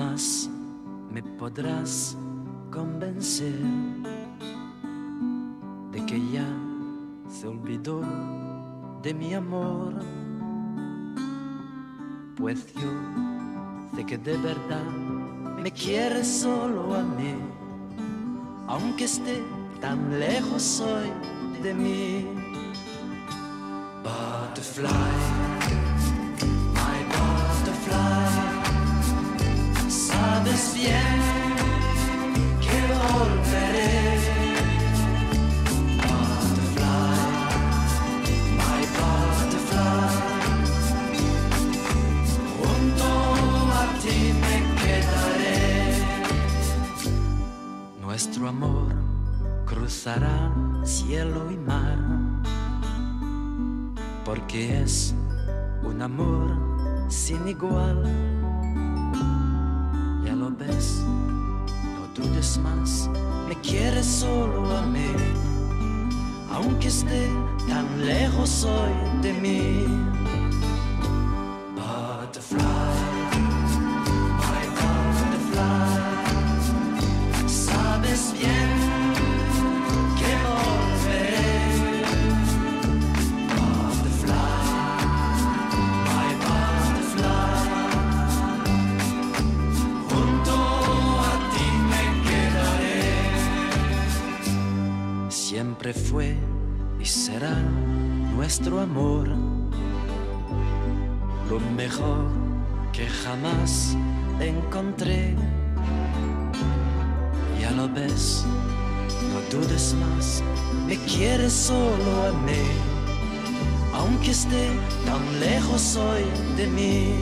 Jamás me podrás convencer de que ya se olvidó de mi amor. Pues yo sé que de verdad me quieres solo a mí, aunque esté tan lejos hoy de mí. Butterfly, Nuestro amor cruzará cielo y mar, porque es un amor sin igual. No dudes más, me quieres solo a mí, aunque esté tan lejos hoy de mí. Siempre fue y será nuestro amor lo mejor que jamás encontré. Ya lo ves, no dudes más, me quieres solo a mí, aunque esté tan lejos hoy de mí.